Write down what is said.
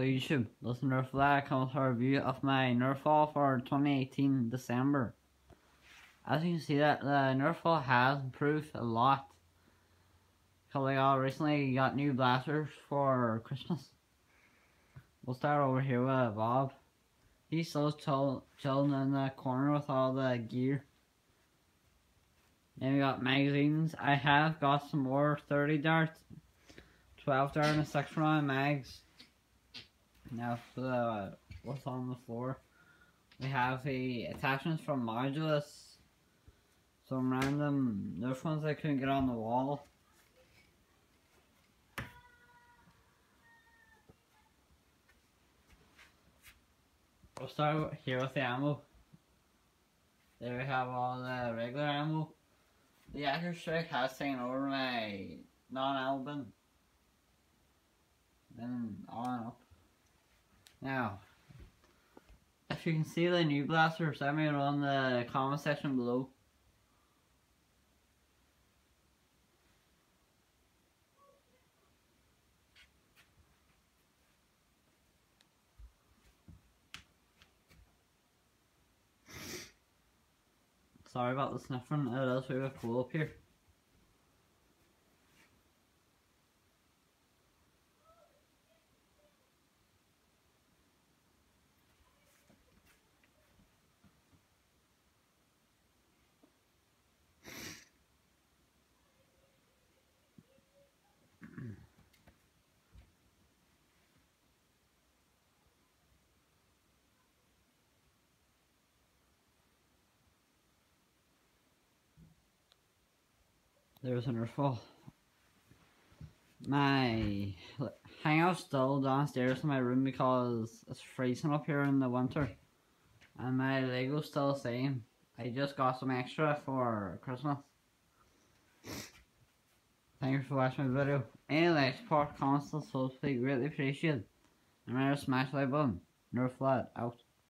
YouTube, listen to Flag comes a review of my Nerf wall for 2018 December. As you can see that the Nerf wall has improved a lot. Cause I got recently got new blasters for Christmas. We'll start over here with Bob. He's still chill, chilling in the corner with all the gear. Then we got magazines. I have got some more 30 darts, 12 dart and 6 round mags. Now for the, what's on the floor. We have the attachments from Modulus. Some random Nerf ones I couldn't get on the wall. We'll start here with the ammo. There we have all the regular ammo. The AccuStrike has taken over my non-album. Then on up. Now, if you can see the new blaster, send me know in the comment section below. Sorry about the sniffing, it is really cool up here. There's a Nerf wall. My hangout's still downstairs in my room because it's freezing up here in the winter. And my Lego's still the same. I just got some extra for Christmas. Thank you for watching my video. Any like, support, comments, and subscribe, greatly appreciated. And remember to smash the like button. Nerf flat out.